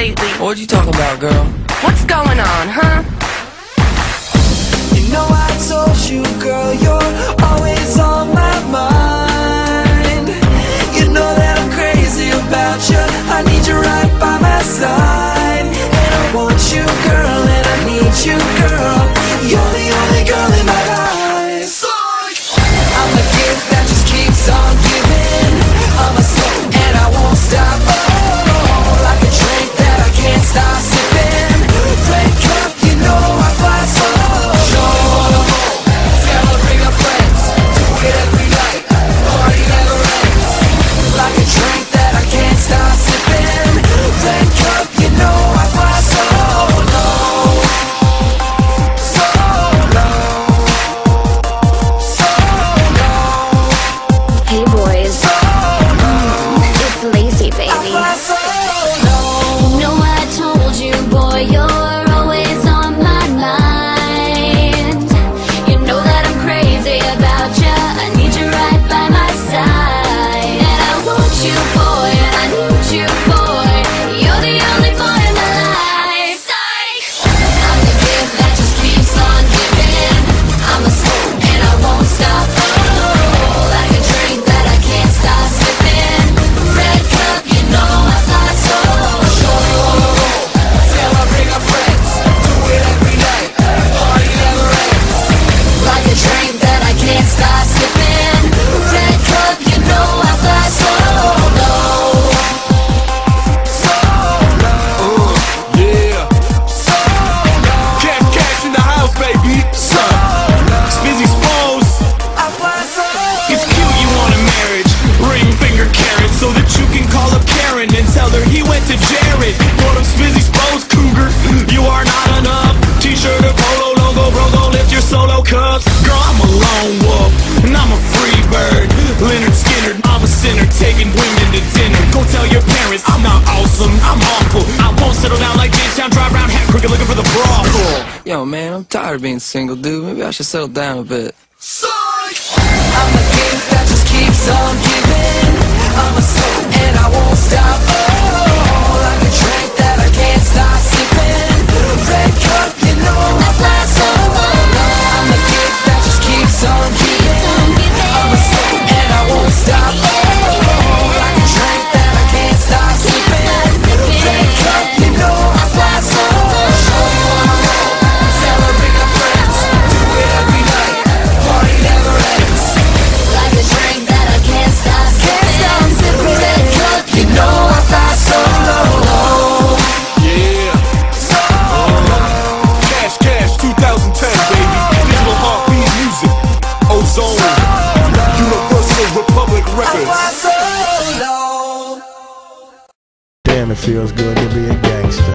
lately? What you talking about, girl? What's going on, huh? You know I told you, girl, you're always on my mind You know that I'm crazy about you I need you right by my side And I want you, girl, and I need you, girl 거예요. tell her he went to Jared. For them spizzy spose, cougar. You are not enough. T-shirt or polo logo, bro, go lift your solo cups. Girl, I'm a lone wolf, and I'm a free bird. Lynyrd Skynyrd, I'm a sinner Taking women to dinner. Go tell your parents I'm not awesome, I'm awful. I won't settle down like Jamestown Drive around hat crooked looking for the brawl Yo, man, I'm tired of being single, dude. Maybe I should settle down a bit. So I'm Psych! Records. Damn, it feels good to be a gangster.